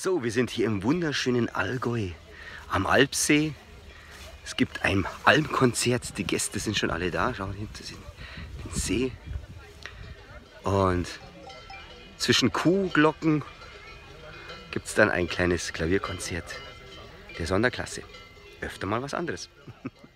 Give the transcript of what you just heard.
So, wir sind hier im wunderschönen Allgäu am Alpsee. Es gibt ein Almkonzert. Die Gäste sind schon alle da. Schauen hinter den See. Und zwischen Kuhglocken gibt es dann ein kleines Klavierkonzert der Sonderklasse. Öfter mal was anderes.